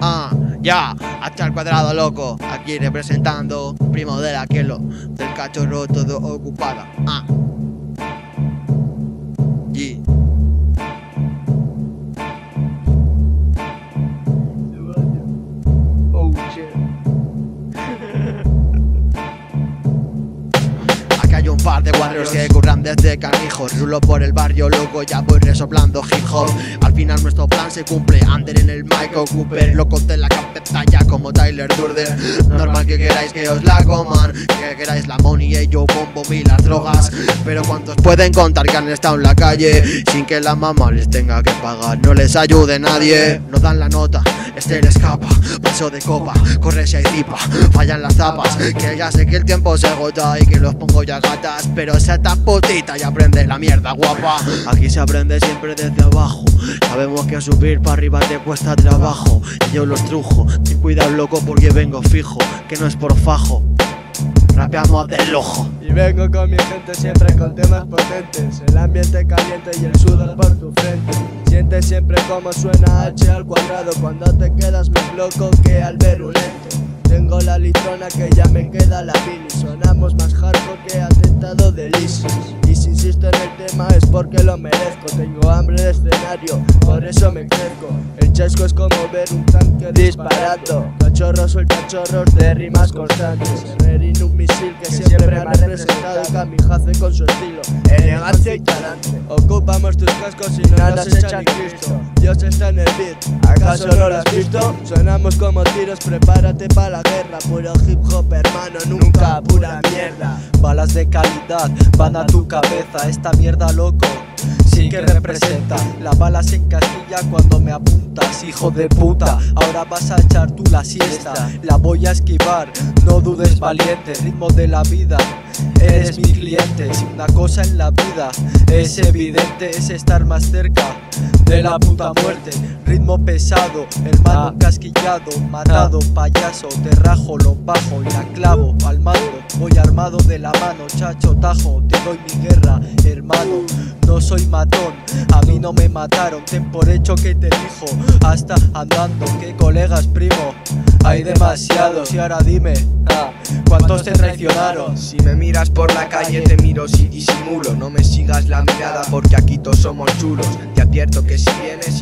Ah, ya, hasta el cuadrado loco, aquí representando primo del aquelo, del cachorro todo ocupada. Ah. Hay un par de guarreros que curran desde canijos Rulo por el barrio loco, ya voy resoplando hip hop. Al final nuestro plan se cumple. Ander en el Michael Cooper. Loco de la ya como Tyler Durden. Normal que queráis que os la coman Que queráis la money y yo bombo y las drogas. Pero cuántos pueden contar que han estado en la calle Sin que la mamá les tenga que pagar No les ayude nadie. No dan la nota, este escapa Paso de copa, corre si hay zipa Fallan las zapas, que ya sé que el tiempo se agota Y que los pongo ya gatas Pero esa tan putita y aprende la mierda guapa. Aquí se aprende siempre desde abajo. Sabemos que subir para arriba te cuesta trabajo. Y yo los trujo, ten cuidado loco porque vengo fijo. Que no es por fajo. Rapeamos del ojo Y vengo con mi gente siempre con temas potentes. El ambiente caliente y el sudor por tu frente. Sientes siempre como suena H al cuadrado. Cuando te quedas más loco que al ver un lente. Tengo que ya me queda la mini Sonamos más hardcore que atentado del ISIS. Y si insisto en el tema es porque lo merezco. Tengo hambre de escenario, por eso me crezco El chasco es como ver un tanque disparando Cachorros suelta chorros de rimas constantes. Herrerín un misil que siempre me ha representado Kamikaze con su estilo, elegancia y talante. Ocupamos tus cascos y no nos echan Cristo. Dios está en el beat, ¿acaso no lo has visto? Sonamos como tiros, prepárate para la guerra. Puro hip hop hermano, nunca pura mierda. Balas de calidad van a tu cabeza, esta mierda loco. Que representa, la bala se encasilla cuando me apuntas, hijo de puta. Ahora vas a echar tú la siesta, la voy a esquivar, no dudes valiente, ritmo de la vida. Eres mi cliente, si una cosa en la vida es evidente, es estar más cerca de la puta muerte. Ritmo pesado, hermano encasquillado, matado, payaso, te rajo, lo bajo y la clavo al mando. Voy armado de la mano, chacho, tajo, te doy mi guerra, hermano. No soy matón, a mí no me mataron, ten por hecho que te dijo, hasta andando, que colegas, primo. Hay demasiados y ahora dime, ah, ¿cuántos te traicionaron? Si me miras por la calle te miro si disimulo. No me sigas la mirada porque aquí todos somos chulos. Te advierto que si vienes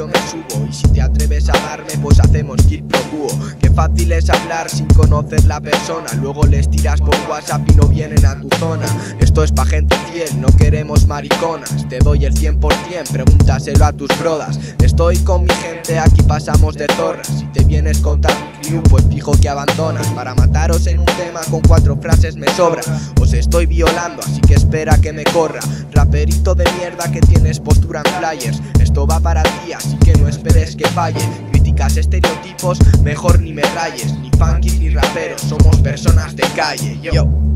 yo me subo Y si te atreves a darme pues hacemos kit pro quo. Qué fácil es hablar sin conocer la persona. Luego les tiras por whatsapp y no vienen a tu zona. Esto es pa' gente fiel, no queremos mariconas. Te doy el 100% pregúntaselo a tus brodas. Estoy con mi gente, aquí pasamos de zorras. Si te vienes con tal crew pues fijo que abandonas. Para mataros en un tema con cuatro frases me sobra. Os estoy violando así que espera que me corra. Raperito de mierda que tienes postura en flyers. Esto va para ti así que no esperes que falle. Críticas estereotipos mejor ni me rayes. Ni funky ni raperos somos personas de calle Yo